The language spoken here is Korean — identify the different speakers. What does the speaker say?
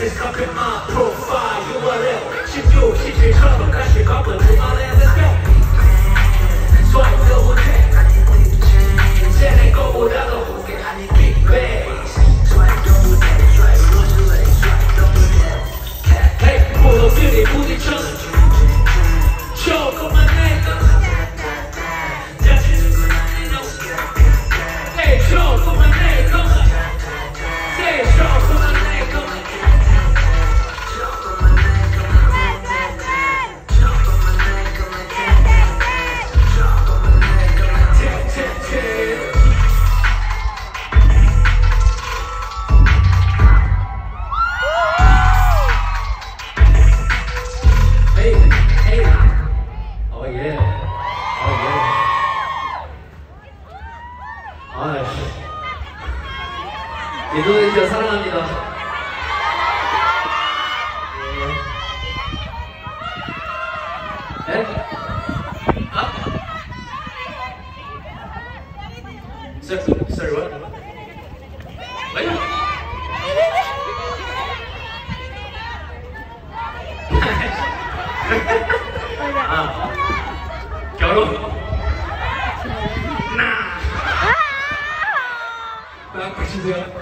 Speaker 1: This cup in my profile, you are ill. She do, she treats her, but she got with my lip. 목소리 부딪혀 아, 예. 인도네시아 사랑합니다. 네? 아? Sorry, 아, 결혼. Thank you.